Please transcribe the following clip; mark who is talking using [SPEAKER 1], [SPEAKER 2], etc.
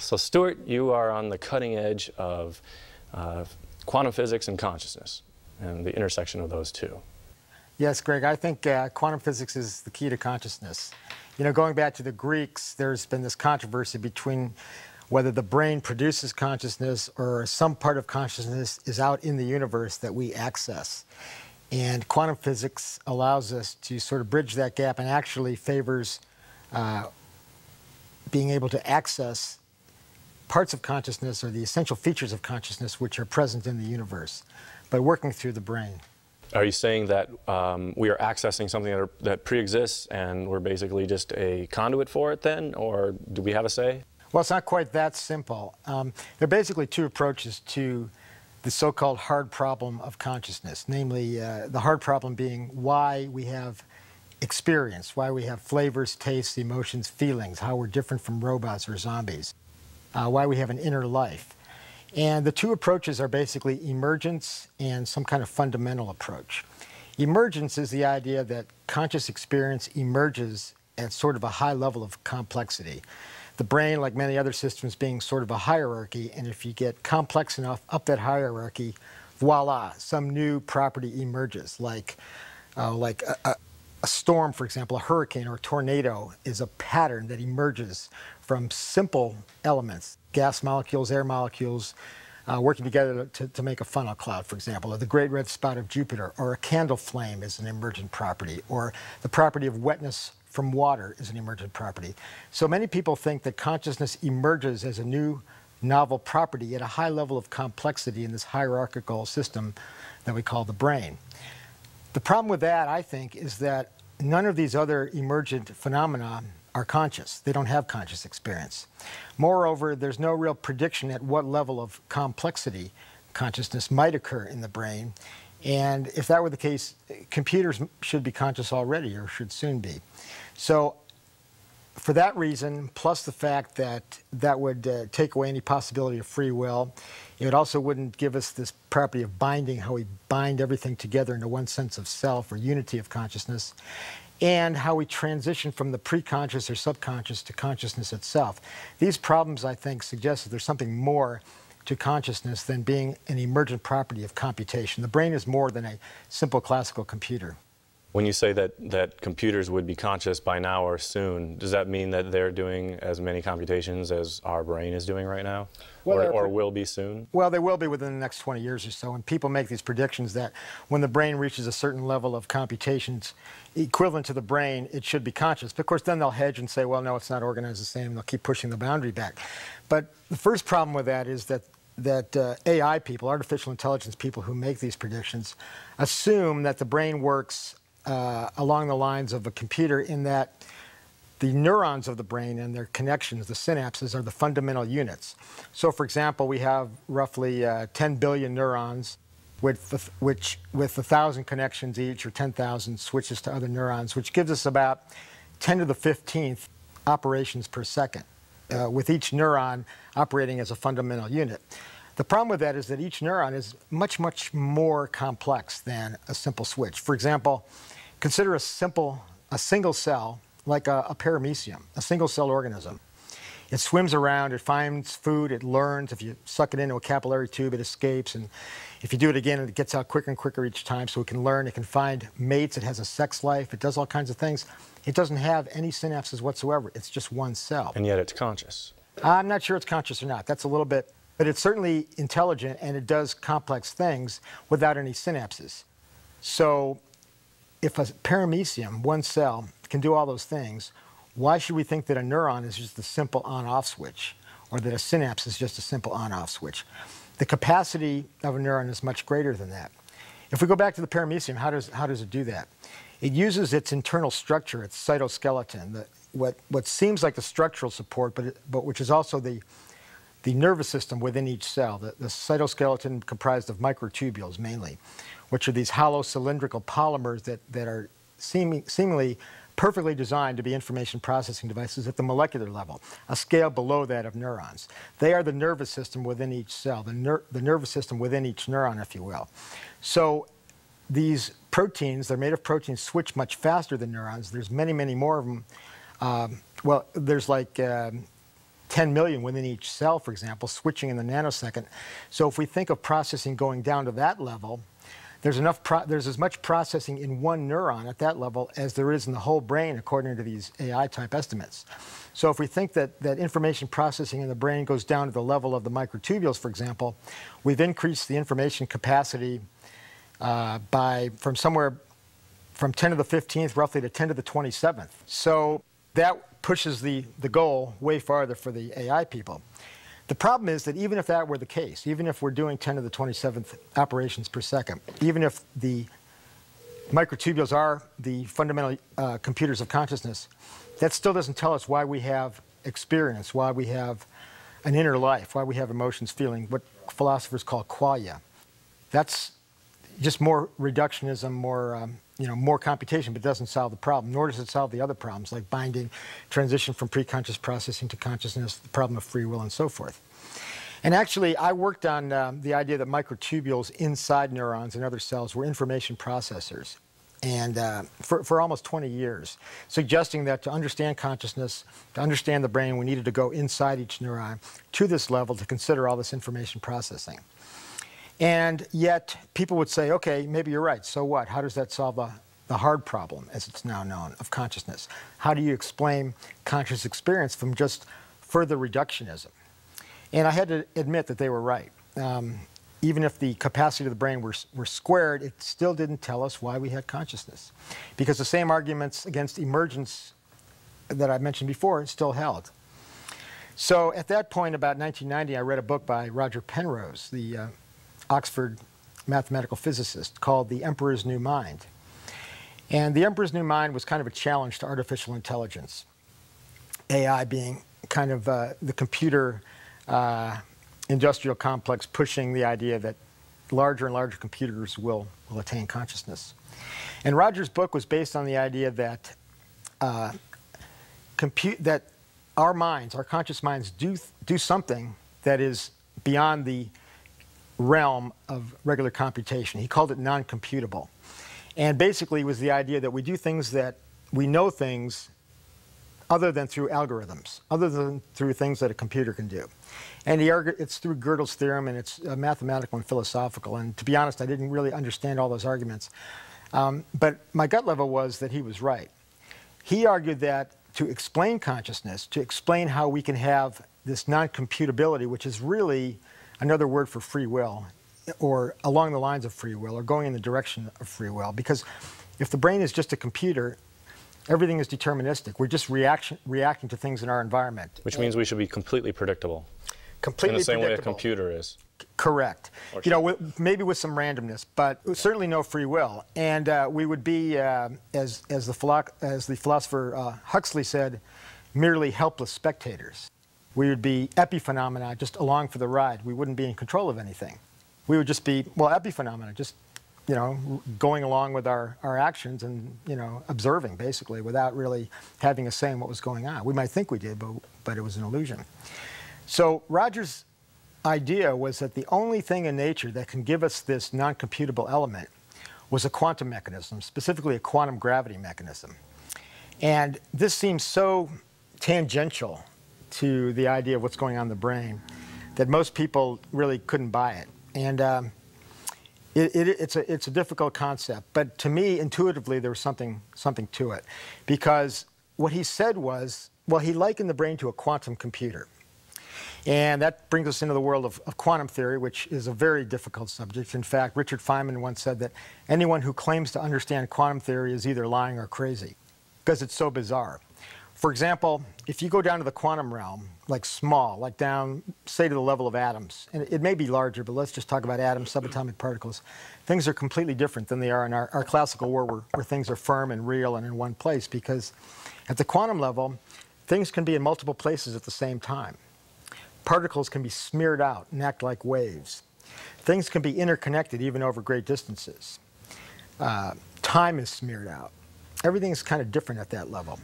[SPEAKER 1] So, Stuart, you are on the cutting edge of uh, quantum physics and consciousness and the intersection of those two.
[SPEAKER 2] Yes, Greg, I think uh, quantum physics is the key to consciousness. You know, going back to the Greeks, there's been this controversy between whether the brain produces consciousness or some part of consciousness is out in the universe that we access. And quantum physics allows us to sort of bridge that gap and actually favors uh, being able to access parts of consciousness or the essential features of consciousness which are present in the universe by working through the brain.
[SPEAKER 1] Are you saying that um, we are accessing something that, are, that pre-exists and we're basically just a conduit for it then, or do we have a say?
[SPEAKER 2] Well, it's not quite that simple. Um, there are basically two approaches to the so-called hard problem of consciousness, namely uh, the hard problem being why we have experience, why we have flavors, tastes, emotions, feelings, how we're different from robots or zombies uh, why we have an inner life. And the two approaches are basically emergence and some kind of fundamental approach. Emergence is the idea that conscious experience emerges at sort of a high level of complexity. The brain, like many other systems, being sort of a hierarchy, and if you get complex enough up that hierarchy, voila, some new property emerges, like, uh, like a, a, a storm, for example, a hurricane or a tornado is a pattern that emerges from simple elements, gas molecules, air molecules, uh, working together to, to, make a funnel cloud, for example, or the great red spot of Jupiter, or a candle flame is an emergent property, or the property of wetness from water is an emergent property. So many people think that consciousness emerges as a new novel property at a high level of complexity in this hierarchical system that we call the brain. The problem with that, I think, is that none of these other emergent phenomena are conscious. They don't have conscious experience. Moreover, there's no real prediction at what level of complexity consciousness might occur in the brain. And if that were the case, computers should be conscious already or should soon be. So for that reason, plus the fact that that would uh, take away any possibility of free will, it also wouldn't give us this property of binding, how we bind everything together into one sense of self or unity of consciousness and how we transition from the preconscious or subconscious to consciousness itself. These problems, I think, suggest that there's something more to consciousness than being an emergent property of computation. The brain is more than a simple classical computer.
[SPEAKER 1] When you say that, that computers would be conscious by now or soon, does that mean that they're doing as many computations as our brain is doing right now? Well, or, or, will be soon?
[SPEAKER 2] Well, they will be within the next 20 years or so. And people make these predictions that when the brain reaches a certain level of computations equivalent to the brain, it should be conscious. But of course, then they'll hedge and say, well, no, it's not organized the same. They'll keep pushing the boundary back. But the first problem with that is that that uh, AI people, artificial intelligence people who make these predictions, assume that the brain works uh, along the lines of a computer in that the neurons of the brain and their connections, the synapses, are the fundamental units. So, for example, we have roughly uh, 10 billion neurons, with, which, with 1,000 connections each, or 10,000 switches to other neurons, which gives us about 10 to the 15th operations per second, uh, with each neuron operating as a fundamental unit. The problem with that is that each neuron is much, much more complex than a simple switch. For example, consider a simple, a single cell like a, a paramecium, a single cell organism. It swims around, it finds food, it learns. If you suck it into a capillary tube, it escapes. And if you do it again, it gets out quicker and quicker each time. So it can learn, it can find mates, it has a sex life, it does all kinds of things. It doesn't have any synapses whatsoever. It's just one cell.
[SPEAKER 1] And yet it's conscious.
[SPEAKER 2] I'm not sure it's conscious or not. That's a little bit but it's certainly intelligent and it does complex things without any synapses. So if a paramecium, one cell, can do all those things, why should we think that a neuron is just a simple on-off switch or that a synapse is just a simple on-off switch? The capacity of a neuron is much greater than that. If we go back to the paramecium, how does, how does it do that? It uses its internal structure, its cytoskeleton, the, what, what seems like the structural support, but, but which is also the the nervous system within each cell, the, the cytoskeleton comprised of microtubules mainly, which are these hollow cylindrical polymers that, that are seeming, seemingly perfectly designed to be information processing devices at the molecular level, a scale below that of neurons. They are the nervous system within each cell, the, ner the nervous system within each neuron, if you will. So these proteins, they're made of proteins, switch much faster than neurons. There's many, many more of them. Um, well, there's like um, 10 million within each cell, for example, switching in the nanosecond. So if we think of processing going down to that level, there's, enough there's as much processing in one neuron at that level as there is in the whole brain, according to these AI type estimates. So if we think that, that information processing in the brain goes down to the level of the microtubules, for example, we've increased the information capacity uh, by from somewhere from 10 to the 15th roughly to 10 to the 27th. So that pushes the, the goal way farther for the AI people. The problem is that even if that were the case, even if we're doing 10 to the 27th operations per second, even if the microtubules are the fundamental uh, computers of consciousness, that still doesn't tell us why we have experience, why we have an inner life, why we have emotions, feeling, what philosophers call qualia. That's just more reductionism, more um, you know, more computation, but doesn't solve the problem, nor does it solve the other problems like binding, transition from preconscious processing to consciousness, the problem of free will, and so forth. And actually, I worked on um, the idea that microtubules inside neurons and other cells were information processors. And uh, for, for almost 20 years, suggesting that to understand consciousness, to understand the brain, we needed to go inside each neuron to this level to consider all this information processing. And yet, people would say, okay, maybe you're right. So what? How does that solve the, the hard problem, as it's now known, of consciousness? How do you explain conscious experience from just further reductionism? And I had to admit that they were right. Um, even if the capacity of the brain were, were squared, it still didn't tell us why we had consciousness. Because the same arguments against emergence that I mentioned before still held. So at that point, about 1990, I read a book by Roger Penrose, the uh, Oxford mathematical physicist called The Emperor's New Mind. And The Emperor's New Mind was kind of a challenge to artificial intelligence, AI being kind of uh, the computer uh, industrial complex pushing the idea that larger and larger computers will, will attain consciousness. And Roger's book was based on the idea that uh, compute that our minds, our conscious minds, do do something that is beyond the realm of regular computation. He called it non-computable. And basically it was the idea that we do things that we know things other than through algorithms, other than through things that a computer can do. And it's through Gödel's theorem, and it's uh, mathematical and philosophical. And to be honest, I didn't really understand all those arguments. Um, but my gut level was that he was right. He argued that to explain consciousness, to explain how we can have this non-computability, which is really another word for free will, or along the lines of free will, or going in the direction of free will. Because if the brain is just a computer, everything is deterministic. We're just reaction, reacting to things in our environment.
[SPEAKER 1] Which means we should be completely predictable.
[SPEAKER 2] Completely
[SPEAKER 1] In the same
[SPEAKER 2] way
[SPEAKER 1] a computer is.
[SPEAKER 2] Correct. Or you know, with, maybe with some randomness, but certainly no free will. And uh, we would be, uh, as, as, the as the philosopher uh, Huxley said, merely helpless spectators. We would be epiphenomena, just along for the ride. We wouldn't be in control of anything. We would just be, well, epiphenomena, just, you know, going along with our, our actions and, you know, observing, basically, without really having a say in what was going on. We might think we did, but, but it was an illusion. So Roger's idea was that the only thing in nature that can give us this non-computable element was a quantum mechanism, specifically a quantum gravity mechanism. And this seems so tangential to the idea of what's going on in the brain that most people really couldn't buy it. And um, it, it, it's, a, it's a difficult concept. But to me, intuitively, there was something, something to it. Because what he said was, well, he likened the brain to a quantum computer. And that brings us into the world of, of, quantum theory, which is a very difficult subject. In fact, Richard Feynman once said that anyone who claims to understand quantum theory is either lying or crazy because it's so bizarre. For example, if you go down to the quantum realm, like small, like down, say, to the level of atoms, and it may be larger, but let's just talk about atoms, subatomic particles, things are completely different than they are in our, our classical world where, where things are firm and real and in one place because at the quantum level, things can be in multiple places at the same time. Particles can be smeared out and act like waves. Things can be interconnected even over great distances. Uh, time is smeared out. Everything's kind of different at that level.